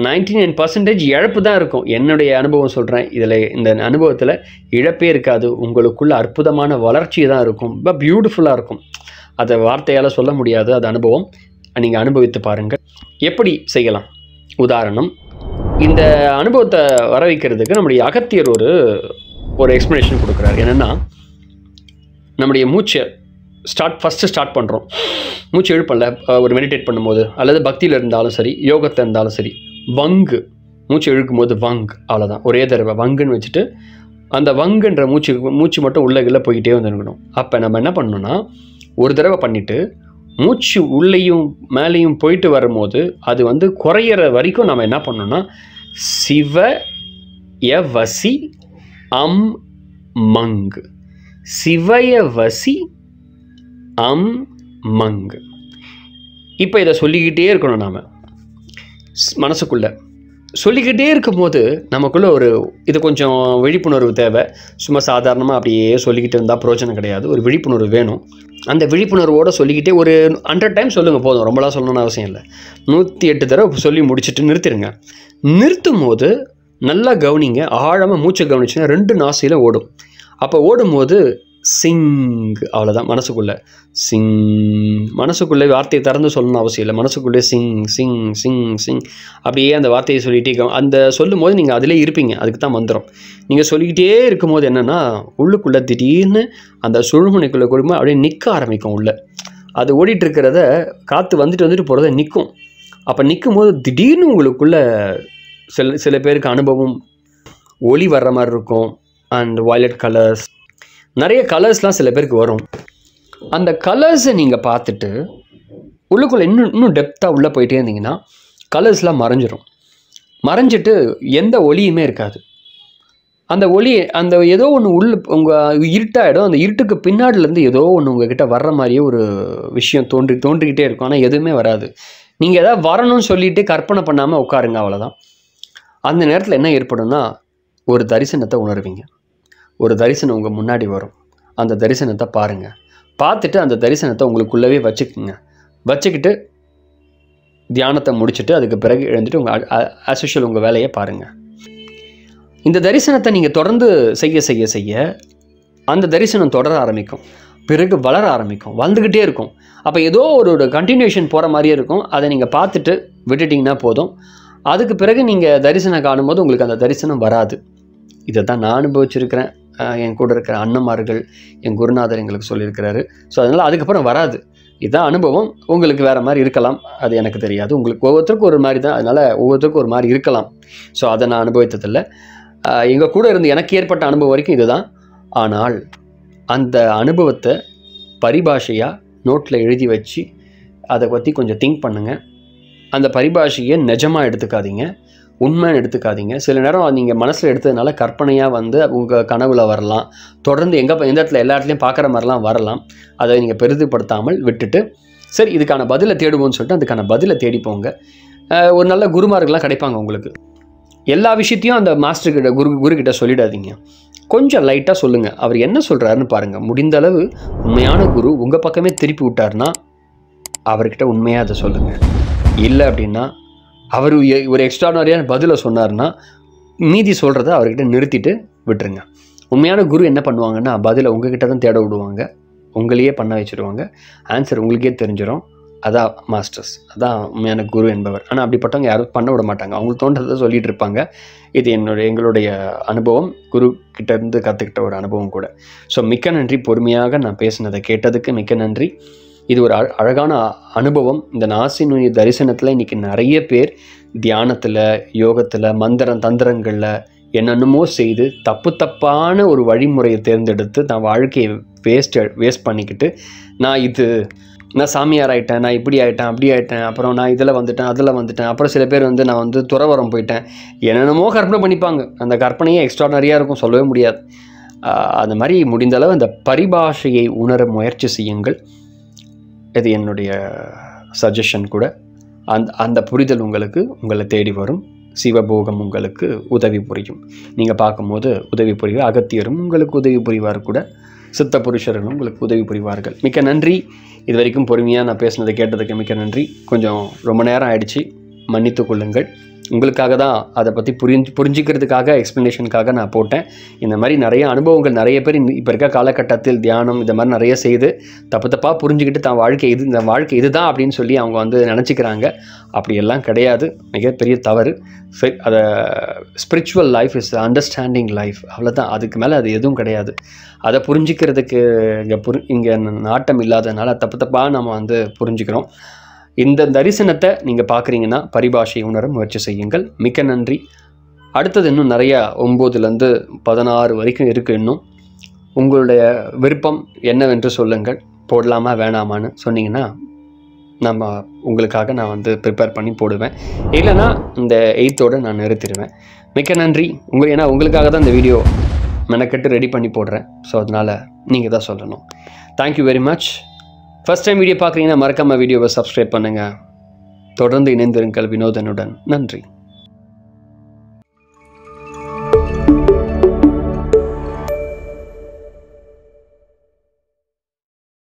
நைன்டி நைன் பர்சன்டேஜ் இழப்பு தான் இருக்கும். என்னுடைய அனுபவம் சொல்கிறேன் இதில் இந்த அனுபவத்தில் இழப்பே இருக்காது. உங்களுக்குள்ள அற்புதமான வளர்ச்சி தான் இருக்கும். ரொம்ப பியூட்டிஃபுல்லாக இருக்கும். அதை வார்த்தையால் சொல்ல முடியாது அது அனுபவம். நீங்கள் அனுபவித்து பாருங்கள். எப்படி செய்யலாம்? உதாரணம் இந்த அனுபவத்தை வர வைக்கிறதுக்கு நம்முடைய அகத்தியர் ஒரு ஒரு எக்ஸ்ப்ளனேஷன் கொடுக்குறாரு. என்னென்னா நம்முடைய மூச்சை ஸ்டார்ட் ஃபஸ்ட்டு ஸ்டார்ட் பண்ணுறோம் மூச்சு இழுப்பல்ல ஒரு மெடிடேட் பண்ணும்போது அல்லது பக்தியில் இருந்தாலும் சரி யோகத்தில் இருந்தாலும் சரி வங்கு. மூச்சு இழுக்கும்போது வங் அவ்வளோதான் ஒரே தடவை வங்குன்னு வச்சுட்டு அந்த வங்குன்ற மூச்சு மூச்சு மட்டும் உள்ளே கீழே போய்கிட்டே வந்துருக்கணும். அப்போ நம்ம என்ன பண்ணணும்னா ஒரு தடவை பண்ணிவிட்டு மூச்சு உள்ளேயும் மேலேயும் போயிட்டு வரும்போது அது வந்து குறையிற வரைக்கும் நம்ம என்ன பண்ணணும்னா சிவ ய வசி அம் மங். சிவய வசி அம் மங். இப்போ இதை சொல்லிக்கிட்டே இருக்கணும் நாம். மனசுக்குள்ளே. சொல்லிக்கிட்டே இருக்கும்போது நமக்குள்ளே ஒரு இது கொஞ்சம் விழிப்புணர்வு தேவை. சும்மா சாதாரணமாக அப்படியே சொல்லிக்கிட்டு இருந்தால் பிரோஜனம் கிடையாது. ஒரு விழிப்புணர்வு வேணும். அந்த விழிப்புணர்வோடு சொல்லிக்கிட்டே ஒரு ஹண்ட்ரட் டைம் சொல்லுங்கள் போதும். ரொம்பலாம் சொல்லணும்னு அவசியம் இல்லை. நூற்றி எட்டு தடவை சொல்லி முடிச்சுட்டு நிறுத்திடுங்க நிறுத்தும் போது நல்லா கவனிங்க. ஆழமாக மூச்சை கவனிச்சுன்னா ரெண்டு நாசியில் ஓடும். அப்போ ஓடும்போது சிங் அவ்வளோதான் மனசுக்குள்ளே. சிங் மனசுக்குள்ளே வார்த்தையை திறந்து சொல்லணும் அவசியம் இல்லை. மனசுக்குள்ளே சிங் சிங் சிங் சிங். அப்படியே அந்த வார்த்தையை சொல்லிகிட்டே அந்த சொல்லும் போது நீங்கள் அதிலே இருப்பீங்க. அதுக்கு தான் மந்திரம். நீங்கள் சொல்லிக்கிட்டே இருக்கும்போது என்னென்னா உள்ளுக்குள்ளே திடீர்னு அந்த சுழுமுனைக்குள்ளே குடும்பம் அப்படியே நிற்க ஆரம்பிக்கும் உள்ள. அது ஓடிட்டுருக்கிறத காற்று வந்துட்டு வந்துட்டு போகிறத நிற்கும் அப்போ நிற்கும் போது திடீர்னு உங்களுக்குள்ள சில சில பேருக்கு அனுபவம் ஒளி வர்ற மாதிரி இருக்கும். அண்ட் violet கலர்ஸ் நிறைய கலர்ஸ்லாம் சில பேருக்கு வரும். அந்த கலர்ஸை நீங்கள் பார்த்துட்டு உள்ளுக்குள்ளே இன்னும் இன்னும் டெப்த்தாக உள்ளே போயிட்டே இருந்தீங்கன்னா கலர்ஸ்லாம் மறைஞ்சிரும். மறைஞ்சிட்டு எந்த ஒளியுமே இருக்காது. அந்த ஒளி அந்த ஏதோ ஒன்று உள்ள உங்கள் இருட்டாயிடும். அந்த இருட்டுக்கு பின்னாடிலேருந்து ஏதோ ஒன்று உங்ககிட்ட வர்ற மாதிரியே ஒரு விஷயம் தோன்றி தோன்றிக்கிட்டே இருக்கும். ஆனால் எதுவுமே வராது. நீங்கள் எதாவது வரணும்னு சொல்லிட்டு கற்பனை பண்ணாமல் உட்காருங்க அவ்வளோதான் அந்த நேரத்தில் என்ன ஏற்படும்னா ஒரு தரிசனத்தை உணர்வீங்க. ஒரு தரிசனம் உங்கள் முன்னாடி வரும். அந்த தரிசனத்தை பாருங்கள் பார்த்துட்டு அந்த தரிசனத்தை உங்களுக்குள்ளவே வச்சுக்கோங்க. வச்சுக்கிட்டு தியானத்தை முடிச்சுட்டு அதுக்கு பிறகு எழுந்துட்டு உங்கள் அசோஷியல் உங்கள் வேலையை பாருங்கள் இந்த தரிசனத்தை நீங்கள் தொடர்ந்து செய்ய செய்ய செய்ய அந்த தரிசனம் தொடர ஆரம்பிக்கும். பிறகு வளர ஆரம்பிக்கும். வளர்ந்துக்கிட்டே இருக்கும். அப்போ ஏதோ ஒரு ஒரு கண்டினியூஷன் போகிற மாதிரியே இருக்கும். அதை நீங்கள் பார்த்துட்டு விட்டுட்டிங்கன்னா போதும். அதுக்கு பிறகு நீங்கள் தரிசனம் காணும்போது உங்களுக்கு அந்த தரிசனம் வராது. இதை தான் நான் அனுபவிச்சிருக்கிறேன். என் கூட இருக்கிற அண்ணமார்கள் என் குருநாதர் எங்களுக்கு சொல்லியிருக்கிறாரு. ஸோ அதனால் அதுக்கப்புறம் வராது. இதுதான் அனுபவம். உங்களுக்கு வேறு மாதிரி இருக்கலாம். அது எனக்கு தெரியாது. உங்களுக்கு ஒவ்வொருத்தருக்கும் ஒரு மாதிரி தான். அதனால் ஒவ்வொருத்தருக்கும் ஒரு மாதிரி இருக்கலாம். ஸோ அதை நான் அனுபவித்ததில்லை. எங்கள் கூட இருந்து எனக்கு ஏற்பட்ட அனுபவம் வரைக்கும் இதுதான். ஆனால் அந்த அனுபவத்தை பரிபாஷையாக நோட்டில் எழுதி வச்சு அதை பற்றி கொஞ்சம் திங்க் பண்ணுங்கள் அந்த பரிபாஷையை நிஜமாக எடுத்துக்காதீங்க. உண்மைன்னு எடுத்துக்காதீங்க. சில நேரம் நீங்கள் மனசில் எடுத்ததுனால கற்பனையாக வந்து உங்கள் கனவுல வரலாம். தொடர்ந்து எங்கே எந்த இடத்துல எல்லா இடத்துலையும் பார்க்குற மாதிரிலாம் வரலாம். அதை நீங்கள் பெரிதுபடுத்தாமல் விட்டுட்டு சரி இதுக்கான பதிலை தேடுவோம்னு சொல்லிட்டு அதுக்கான பதிலை தேடிப்போங்க ஒரு நல்ல குருமார்கள்லாம் கிடைப்பாங்க உங்களுக்கு. எல்லா விஷயத்தையும் அந்த மாஸ்டர்கிட்ட குரு குரு சொல்லிடாதீங்க. கொஞ்சம் லைட்டாக சொல்லுங்கள் அவர் என்ன சொல்கிறாருன்னு பாருங்கள் முடிந்த அளவு உண்மையான குரு உங்கள் பக்கமே திருப்பி விட்டாருன்னா அவர்கிட்ட உண்மையாக அதை சொல்லுங்கள் இல்லை அப்படின்னா அவர் எ- ஒரு எக்ஸ்ட்ரானரியான பதிலை சொன்னார்னா மீதி சொல்கிறத அவர்கிட்ட நிறுத்திட்டு விட்டுருங்க. உண்மையான குரு என்ன பண்ணுவாங்கன்னா பதிலை உங்ககிட்ட தான் தேட விடுவாங்க. உங்களையே பண்ண வச்சுருவாங்க. ஆன்சர் உங்களுக்கே தெரிஞ்சிடும் அதான் மாஸ்டர்ஸ் அதான் உண்மையான குரு என்பவர். ஆனால் அப்படிப்பட்டவங்க யாரும் பண்ண விட மாட்டாங்க. அவங்களுக்கு தோன்றதை சொல்லிட்டு இருப்பாங்க. இது என்னுடைய எங்களுடைய அனுபவம். குரு கிட்டேருந்து கற்றுக்கிட்ட ஒரு அனுபவம் கூட. ஸோ மிக்க நன்றி. பொறுமையாக நான் பேசினதை கேட்டதுக்கு மிக்க நன்றி. இது ஒரு அழ- அழகான அனுபவம். இந்த நாசினுடைய தரிசனத்தில் இன்றைக்கி நிறைய பேர் தியானத்தில் யோகத்தில் மந்திரம் தந்திரங்களில் என்னென்னமோ செய்து தப்பு தப்பான ஒரு வழிமுறையை தேர்ந்தெடுத்து நான் வாழ்க்கையை வேஸ்ட் வேஸ்ட் பண்ணிக்கிட்டு நான் இது நான் சாமியார் ஆயிட்டேன் நான் இப்படி ஆகிட்டேன் அப்படி ஆகிட்டேன் அப்புறம் நான் இதில் வந்துட்டேன் அதில் வந்துட்டேன் அப்புறம் சில பேர் வந்து நான் வந்து துறவரம் போயிட்டேன். என்னென்னமோ கற்பனை பண்ணிப்பாங்க. அந்த கற்பனையே எக்ஸ்ட்ரானரியாக இருக்கும் சொல்லவே முடியாது. அந்த மாதிரி முடிந்த அளவு அந்த பரிபாஷையை உணர முயற்சி செய்யுங்கள். இது என்னுடைய சஜஷன் கூட. அந்த அந்த புரிதல் உங்களுக்கு உங்களை தேடி வரும். சிவபோகம் உங்களுக்கு உதவி புரியும். நீங்கள் பார்க்கும்போது உதவி புரியும் அகத்தியரும் உங்களுக்கு உதவி புரிவார் கூட. சித்த புருஷர்களும் உங்களுக்கு உதவி புரிவார்கள். மிக்க நன்றி. இது வரைக்கும் பொறுமையாக நான் பேசினதை கேட்டதுக்கு மிக்க நன்றி. கொஞ்சம் ரொம்ப நேரம் ஆயிடுச்சு. மன்னித்து கொள்ளுங்கள். உங்களுக்காக தான் அதை பற்றி புரிஞ்சு புரிஞ்சிக்கிறதுக்காக எக்ஸ்ப்ளனேஷனுக்காக நான் போட்டேன். இந்த மாதிரி நிறைய அனுபவங்கள் நிறைய பேர் இப்போ இருக்க காலகட்டத்தில் தியானம் இந்த மாதிரி நிறைய செய்து தப்பு தப்பாக புரிஞ்சுக்கிட்டு தான் வாழ்க்கை இது இந்த வாழ்க்கை இதுதான் அப்படின்னு சொல்லி அவங்க வந்து நினச்சிக்கிறாங்க. அப்படியெல்லாம் கிடையாது. மிகப்பெரிய தவறு. அதை spiritual life is understanding life அவ்வளோதான் அதுக்கு மேலே அது எதுவும் கிடையாது. அதை புரிஞ்சிக்கிறதுக்கு இங்கே புரி இங்கே நாட்டம் இல்லாததுனால தப்பு தப்பாக நம்ம வந்து புரிஞ்சுக்கிறோம். இந்த தரிசனத்தை நீங்கள் பார்க்குறீங்கன்னா பரிபாஷை உணர முயற்சி செய்யுங்கள். மிக்க நன்றி. அடுத்தது இன்னும் நிறையா ஒம்போதுலேருந்து பதினாறு வரைக்கும் இருக்குது இன்னும். உங்களுடைய விருப்பம் என்னவென்று சொல்லுங்கள். போடலாமா வேணாமான்னு சொன்னீங்கன்னா நம்ம உங்களுக்காக நான் வந்து ப்ரிப்பேர் பண்ணி போடுவேன். இல்லைன்னா இந்த எயித்தோடு நான் நிறுத்திடுவேன். மிக்க நன்றி. உங்கள் ஏன்னா உங்களுக்காக தான் இந்த வீடியோ மெனக்கெட்டு ரெடி பண்ணி போடுறேன். ஸோ அதனால் நீங்கள் தான் சொல்லணும். Thank you very much first time video பார்க்குறீங்கன்னா மறக்காமல் வீடியோவை சப்ஸ்கிரைப் பண்ணுங்கள் தொடர்ந்து இணைந்திருங்கள் வினோதனுடன். நன்றி.